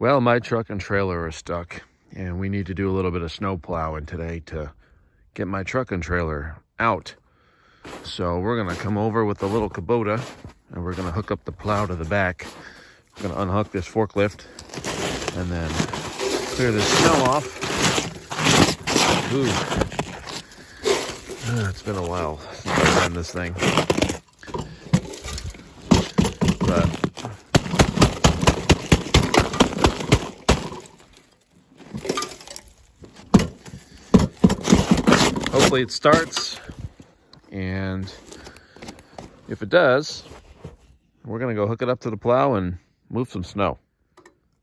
Well, my truck and trailer are stuck and we need to do a little bit of snow plowing today to get my truck and trailer out. So we're gonna come over with the little Kubota and we're gonna hook up the plow to the back. We're gonna unhook this forklift and then clear this snow off. Ooh. Uh, it's been a while since I've done this thing. But hopefully it starts and if it does we're gonna go hook it up to the plow and move some snow.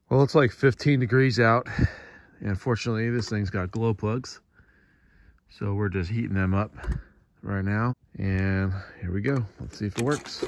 Well it's like 15 degrees out and fortunately this thing's got glow plugs. So we're just heating them up right now and here we go. Let's see if it works